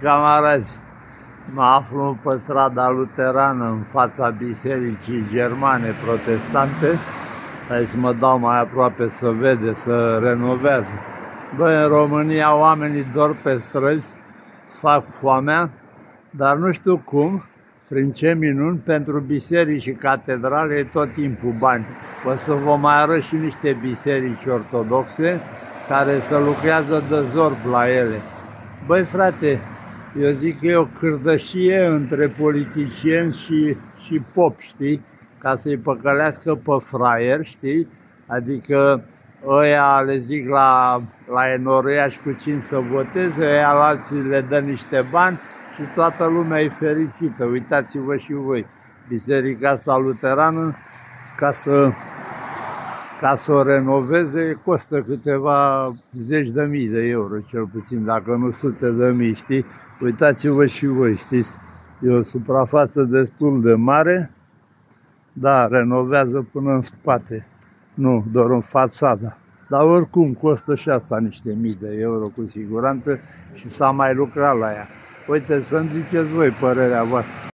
Camarazi, mă aflu pe strada luterană în fața bisericii germane protestante. Hai să mă dau mai aproape să vede, să renovează. Bă, în România oamenii dor pe străzi, fac foamea, dar nu știu cum, prin ce minuni, pentru biserici și catedrale e tot timpul bani. O să vă mai arăt și niște biserici ortodoxe care să lucrează de zorb la ele. Băi frate, eu zic că e o cârdășie între politicieni și, și pop, știi? Ca să-i păcălească pe fraier, știi? Adică ăia le zic la, la enoriași cu cine să voteze, ăia la alții le dă niște bani și toată lumea e fericită. Uitați-vă și voi, biserica asta luterană, ca să, ca să o renoveze, costă câteva zeci de mii de euro, cel puțin, dacă nu sute de mii, știi? Uitați-vă și voi, știți? E o suprafață destul de mare, da, renovează până în spate, nu doar în fațada. Dar oricum costă și asta niște mii de euro cu siguranță și s-a mai lucrat la ea. Uite, să-mi ziceți voi părerea voastră.